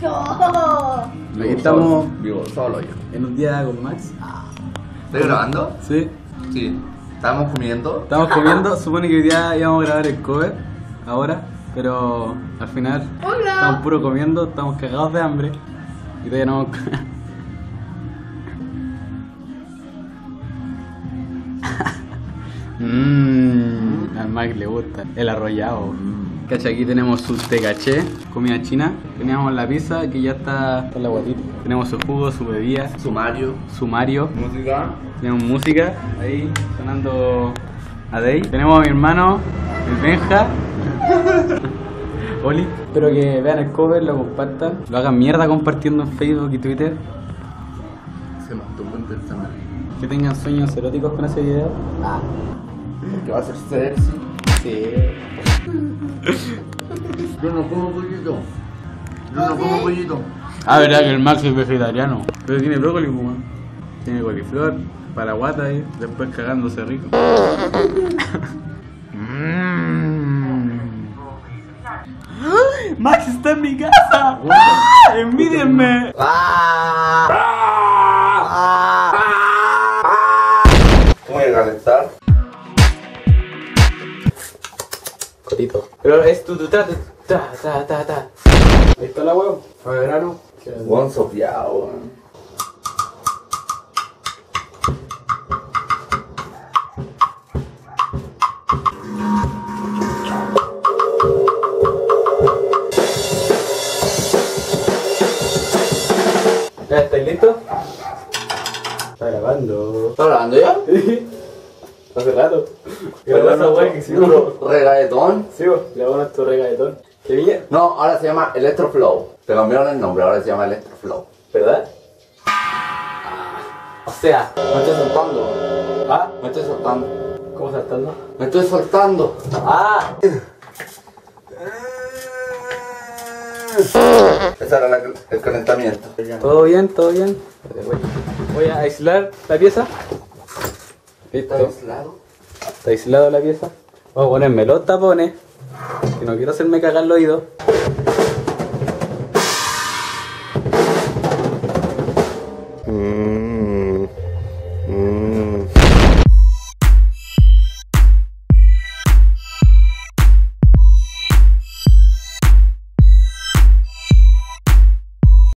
Yo. Aquí estamos Vivo solo yo. en un día con Max. ¿Estás grabando? Sí. Sí. ¿Estamos comiendo? Estamos comiendo, supone que hoy día íbamos a grabar el cover, ahora, pero al final Hola. estamos puro comiendo, estamos cagados de hambre y todavía no Mmm, al Max le gusta el arrollado. Cacha, aquí tenemos su tecaché, comida china. Teníamos la pizza que ya está, en la guatita. Tenemos su jugo, su bebida, Sumario. su Mario. Música. Tenemos música ahí sonando a Day. Tenemos a mi hermano, el Benja. Oli. Espero que vean el cover, lo compartan, lo hagan mierda compartiendo en Facebook y Twitter. Se mantuvo intensamente. Que tengan sueños eróticos con ese video. Ah, Porque va a ser sexy. sí. Yo no como pollito. Yo no como pollito. Ah, verdad que el Max es vegetariano. Pero tiene brócoli, pues, weón. Tiene coliflor, para guata ahí, después cagándose rico. ¡Max está en mi casa! ¡Ah! ¡Envídenme! ¿Cómo voy a calentar? Cotito. Pero es tu tu ta ta ta ta ta. Ahí está la huevo. Para verano. Sopeado, weón. ¿Ya estáis listos? Está grabando. ¿Estás grabando ya? Hace rato. Puro Regaetón. Sí, vos, grabó nuestro regaetón. Qué bien, No, ahora se llama Electroflow. Te cambiaron el nombre, ahora se llama Electroflow. ¿verdad? O sea, Me estoy soltando. ¿ah? Me estoy soltando. ¿Cómo saltando? Me estoy soltando. ¡Ah! Ese era la- el calentamiento. ¿Todo bien? ¿Todo bien? Voy a aislar la pieza. ¿Está Listo. aislado? Está aislado la pieza. Voy a ponerme los tapones. Que no quiero hacerme cagar el oído.